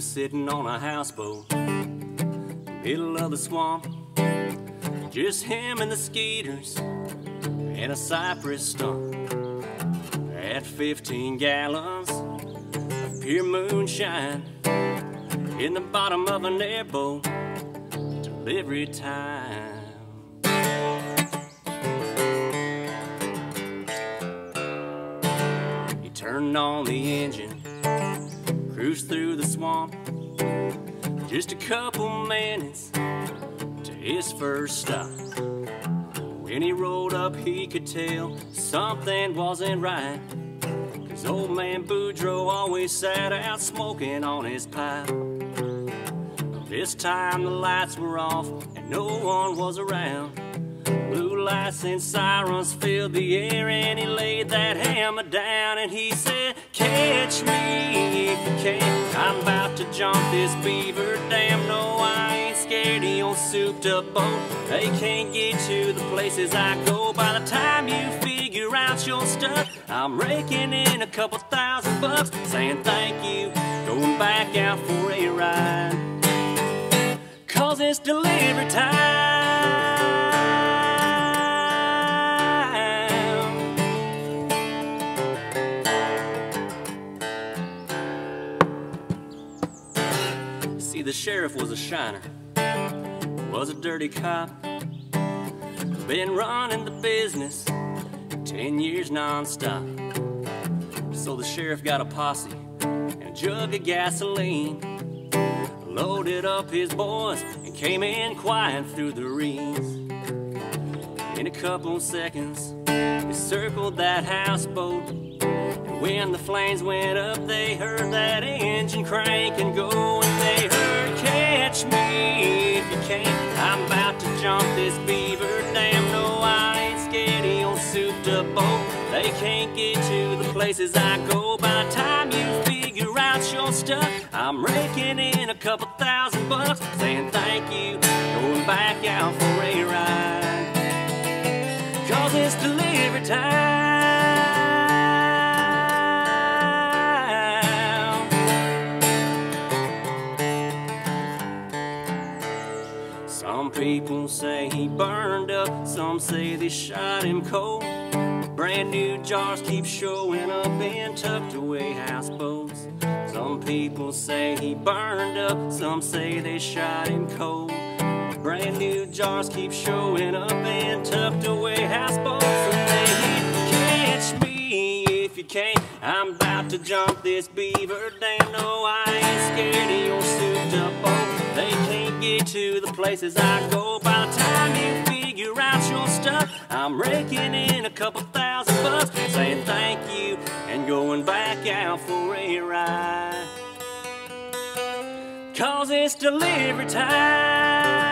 sitting on a houseboat, middle of the swamp. Just him and the skeeters and a cypress stump. At 15 gallons of pure moonshine in the bottom of an airboat. Delivery time. He turned on the engine, through the swamp. Just a couple minutes to his first stop. When he rolled up, he could tell something wasn't right. Cause old man Boudreaux always sat out smoking on his pipe. This time the lights were off and no one was around. And sirens filled the air and he laid that hammer down and he said, Catch me if you can. I'm about to jump this beaver dam. No, I ain't scared of your souped up boat. They can't get to the places I go. By the time you figure out your stuff, I'm raking in a couple thousand bucks. Saying thank you, going back out for a ride. Cause it's delivery time. The sheriff was a shiner, was a dirty cop. Been running the business 10 years non-stop. So the sheriff got a posse and a jug of gasoline loaded up his boys and came in quiet through the reeds. In a couple seconds, they circled that houseboat. When the flames went up, they heard that engine crank and go. And they heard, Catch me if you can. I'm about to jump this beaver dam. No, I ain't scared of your souped up boat. They can't get to the places I go by time you figure out your stuff. I'm raking in a couple thousand bucks, saying thank you, going back out for a ride. Cause it's delivery time. Some people say he burned up, some say they shot him cold. Brand new jars keep showing up in tucked away houseboats. Some people say he burned up, some say they shot him cold. Brand new jars keep showing up in tucked away houseboats. You can. I'm about to jump this beaver dam. No, I ain't scared of your souped up boat. They can't get to the places I go. By the time you figure out your stuff, I'm raking in a couple thousand bucks, saying thank you and going back out for a ride. Cause it's delivery time.